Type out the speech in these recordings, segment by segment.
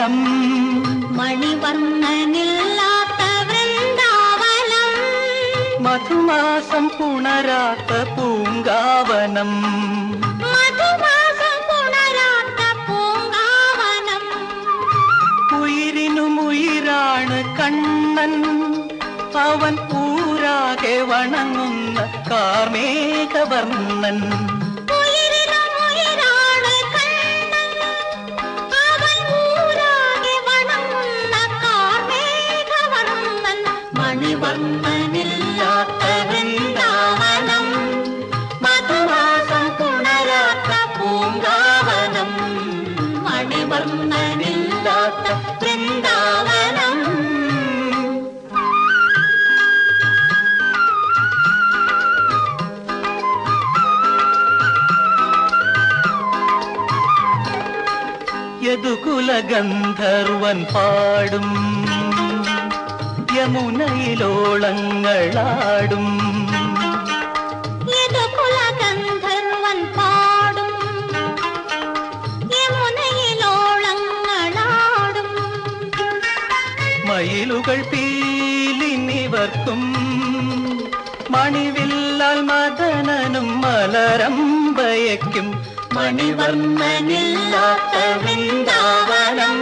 വൃന്ദാവനം മണിവർണനില്ലാത്ത വൃന്ദാവനം. മധുമാസം പുണരാത്ത പൂങ്കാവനം. മധുമാസം പുണരാത്ത പൂങ്കാവനം. ഉയിരിനുമുയിരാണ് കണ്ണൻ. അവൻ ഊരാകെ വണങ്ങുന്ന കാർമേഘവർണൻ. യദുകുലഗന്ധർവൻ പാടും? യമുനയിലോളങ്ങളാടും. യദുകുലഗന്ധർവൻ പാടും? യമുനയിലോളങ്ങളാടും. മയിലുകൾ പീലിനിവർക്കും. മണിവില്ലാൽ മദനനും മലരമ്പയയ്ക്കും. മണിവർണനില്ലാത്ത വൃന്ദാവനം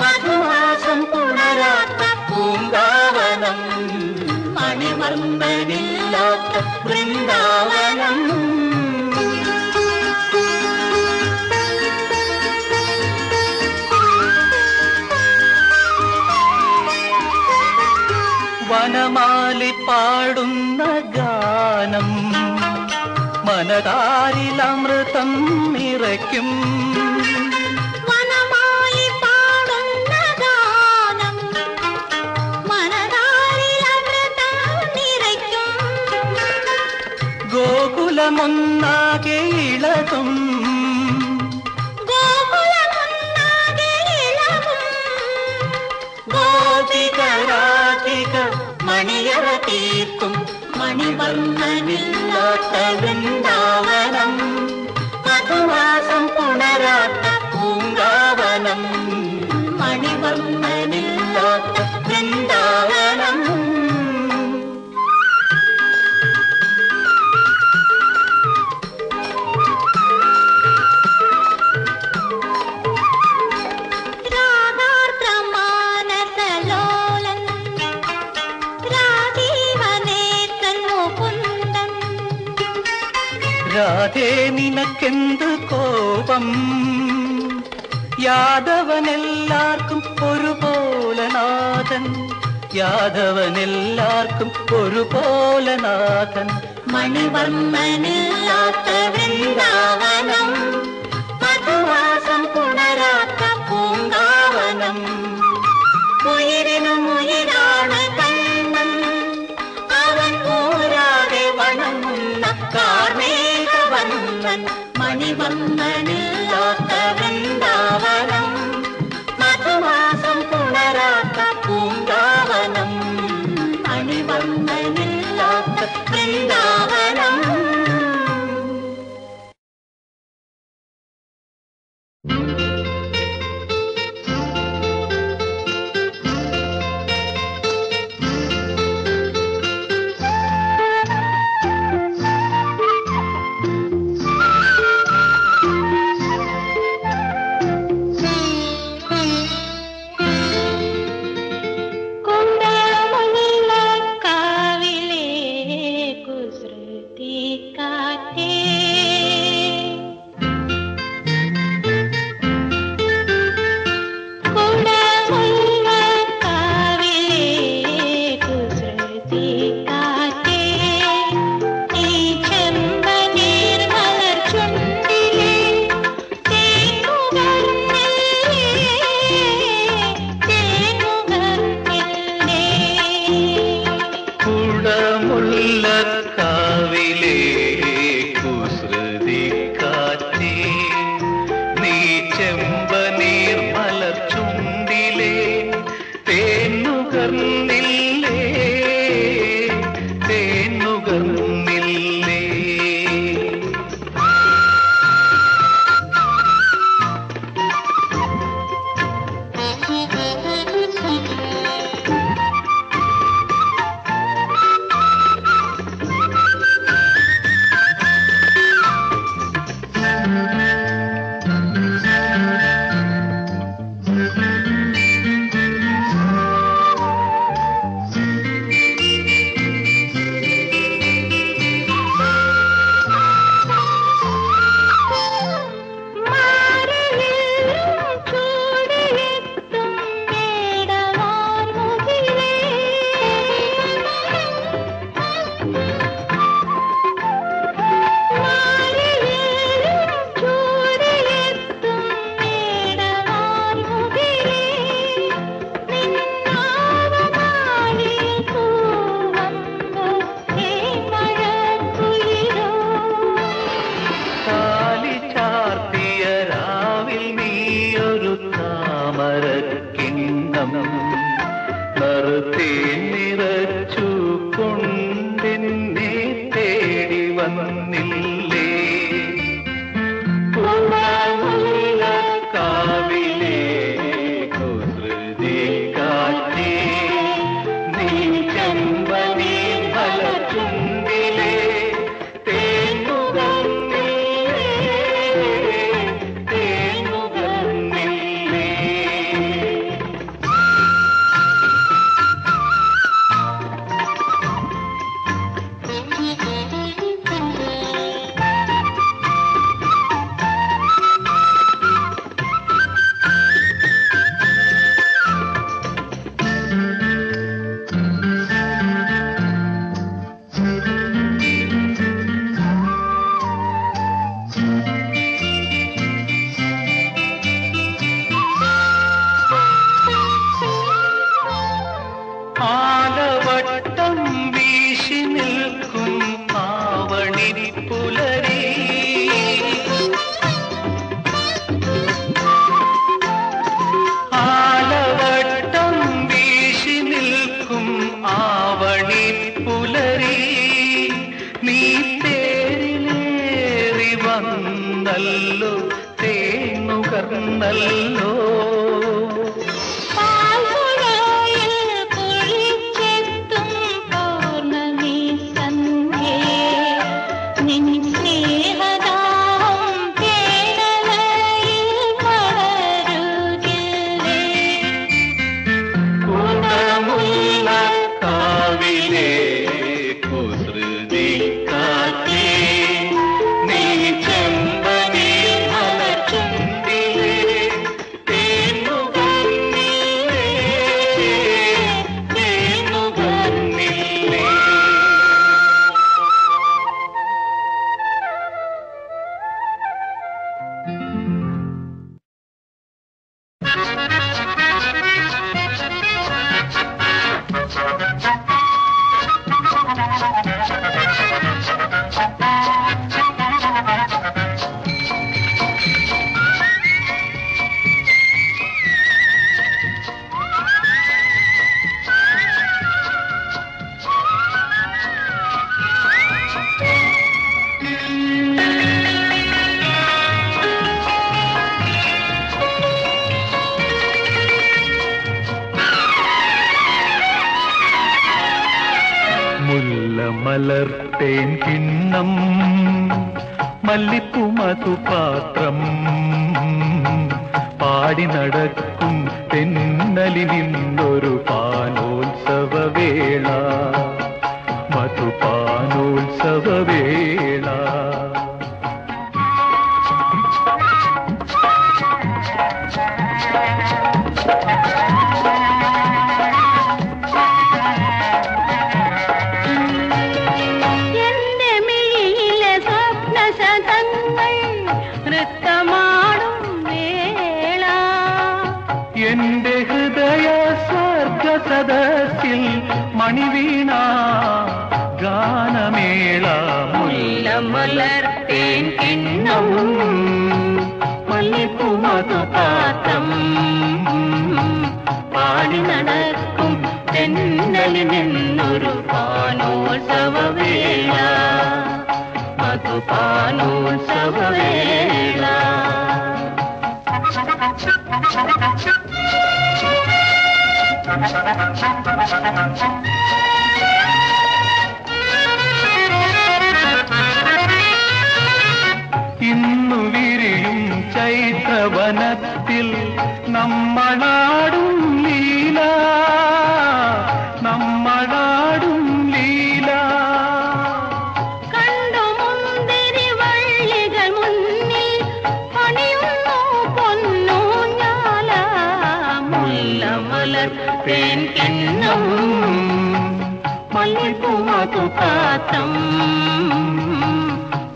മധുമാസം പുണരാത്ത പൂങ്കാവനം മണിവർണനില്ലാത്ത വൃന്ദാവനം വനമാലി പാടുന്ന മനതാരിലമൃതം അമൃതം നിറയ്ക്കും. ഗോകുലമൊന്നാകെ ഇളകും. ഗോപികരാധിക മണിയറ തീർക്കും. മണിവർണനില്ലാത്ത വൃന്ദാവനം മധുവാസം പുണരാത്ത രാധേ നിനക്കെന്ത് കോപം? യാദവനെല്ലാവർക്കും ഒരുപോലെ നാഥൻ. യാദവനെല്ലാവർക്കും ഒരുപോലെ നാഥൻ. മണിവർമ്മനില്ലാത്ത വൃന്ദാവനം. മധുവാസം மணிவண்ணன் മലർത്തേൻ കിണ്ണം മല്ലിപ്പൂ മധുപാത്രം. പാടി നടക്കും തെന്നലി നിന്നൊരു പാനോത്സവ വേള പാടി നടക്കും തെന്നലി നിന്നൊരു പാനോത്സവ വേള മധു പാനോത്സവ വേള ഇന്നു വിരിയും ചൈത്രവനത്തിൽ മല്ലിപ്പൂ മധുപാത്രം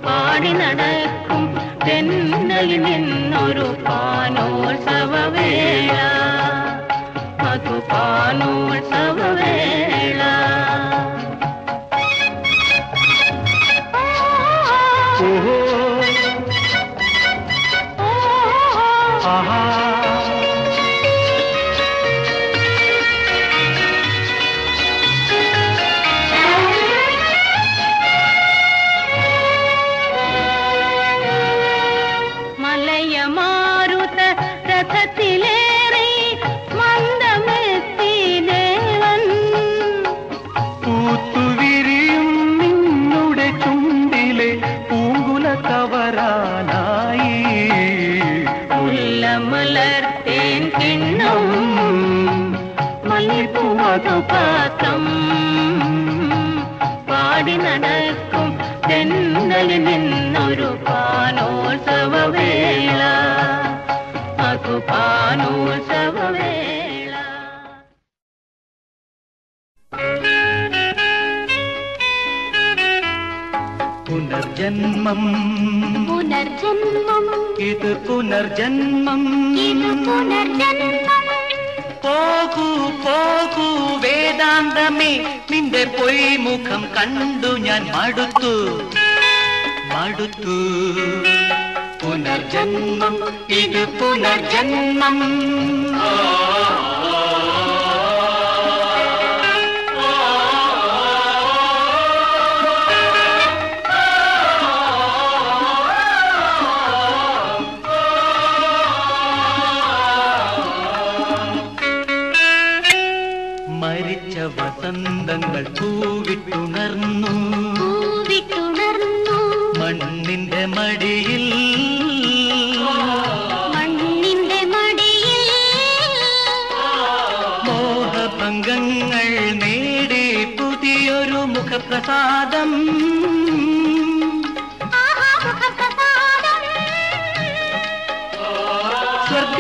പാടി നടക്കും തെന്നലി നിന്നൊരു പാനോത്സവ വേള രഥത്തിലേറി മന്ദമെത്തി ദേവൻ പൂത്തുവിരിയും നിന്നുടെ ചുണ്ടിലെ പൂങ്കുല കവരാനായി. മുല്ലമലർത്തേൻ കിണ്ണം മല്ലിപ്പൂ പാത്രം പാടി നടക്കും തെന്നലി നിന്നൊരു പാനോത്സവ വേള മധുപാനോത്സവ വേള പുനർജന്മം. പുനർജന്മം. ഇത് പുനർജന്മം. ഇത് പുനർജന്മം. പോകൂ പോകൂ വേദാന്തമേ. നിന്റെ പൊയ്മുഖം കണ്ടു ഞാൻ മടുത്തു. മടുത്തു. പുനർജന്മം ഇത് പുനർജന്മം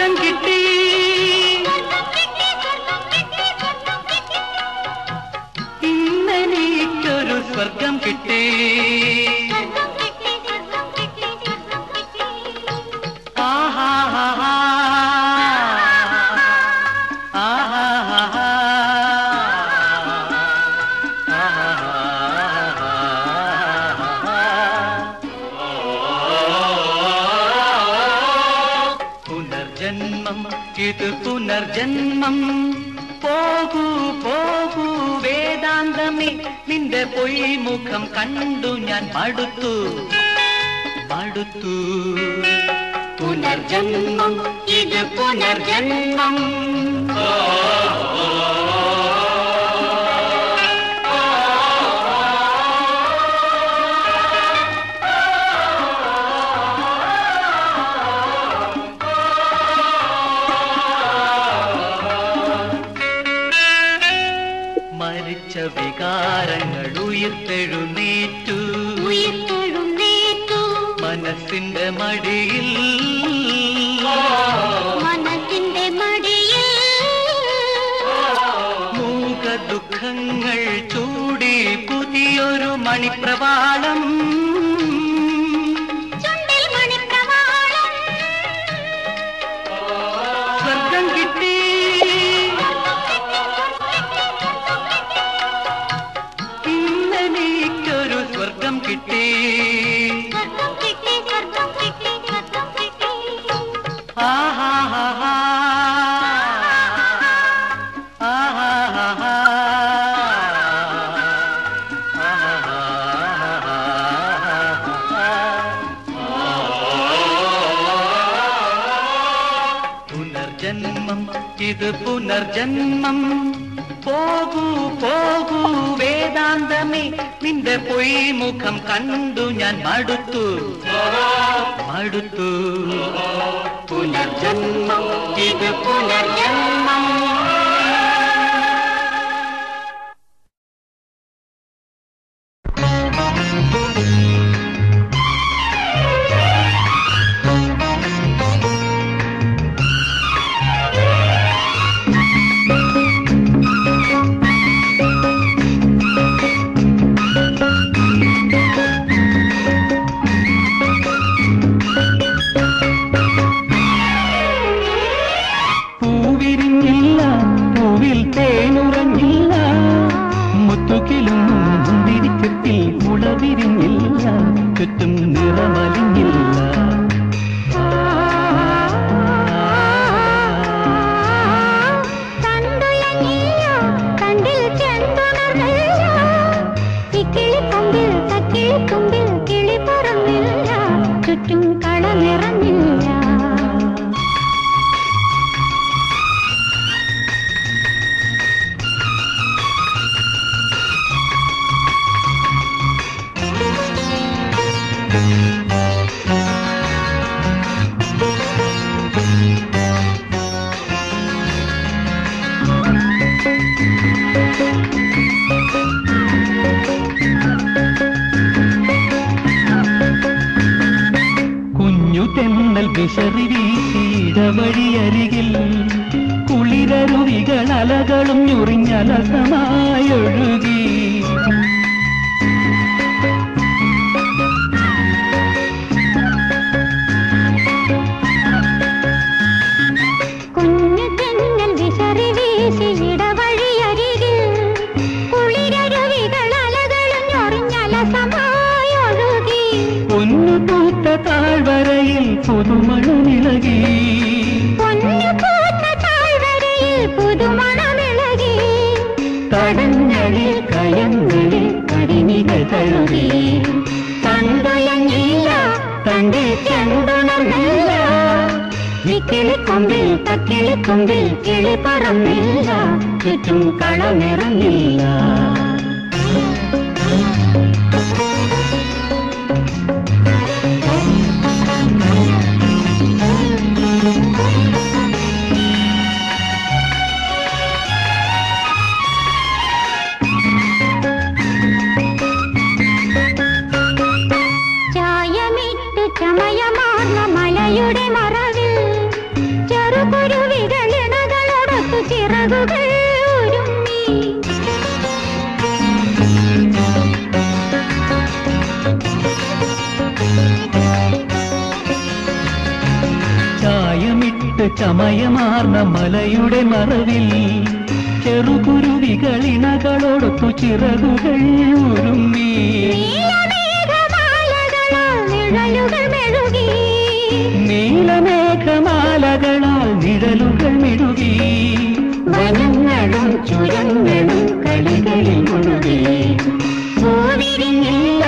தஞ்சம் கிட்டி വേദാന്തമേ നിന്റെ പൊയ്മുഖം കണ്ടു ഞാൻ മടുത്തു. മടുത്തു. പുനർജന്മം ഇത് പുനർജന്മം. മനസ്സിന്റെ മടിയിൽ. മനസ്സിന്റെ മടിയിൽ. മൂക ദുഃഖങ്ങൾ ചൂടി പുതിയൊരു മണിപ്രവാളം. ഇത് പുനർജന്മം പോകൂ പോകൂ വേദാന്തമേ നിന്റെ പൊയ്മുഖം കണ്ടു ഞാൻ മടുത്തു. മടുത്തു. പുനർജന്മം ഇത് പുനർജന്മം. തെന്നൽ വിശറി വീശിയിടവഴിയരികിൽ കുളിരരുവികൾ അലകളും ഞുറിഞ്ഞലസമായൊഴുകി. പുതുമണമിളകി. പുതുമണമിളകി. തടഞ്ഞളിൽ കയങ്ങളിൽ കരിനികൾ തഴുകി. കണ്ടുലഞ്ഞില്ല തന്റെ ചെണ്ടുണർന്നില്ല. കിളിക്കൊമ്പിൽ തക്കിളിക്കൊമ്പിൽ കിളി പറന്നില്ല ചുറ്റും കള ചമയമാർന്ന മലയുടെ മറവിൽ ചെറുകുരുവികളിണകളോടൊത്തു ചിറകുകൾ ഒരുങ്ങി. നീലമേഘമാലകളാൽ നിഴലുകൾ മിഴുകി. വനങ്ങളും ചുരങ്ങളും കളികളിൽ മുഴുകി. പൂവിരിഞ്ഞില്ല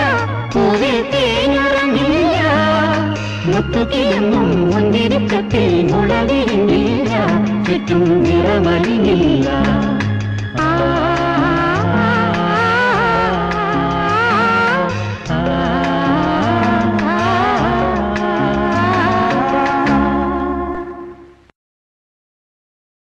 പൂവിൽ തേനുറങ്ങില്ല മുത്തുകിലെന്നും മുന്തിരിക്കത്തിൽ മുളവിരിഞ്ഞില്ല. ചുറ്റും നിറമലിയില്ല. ആ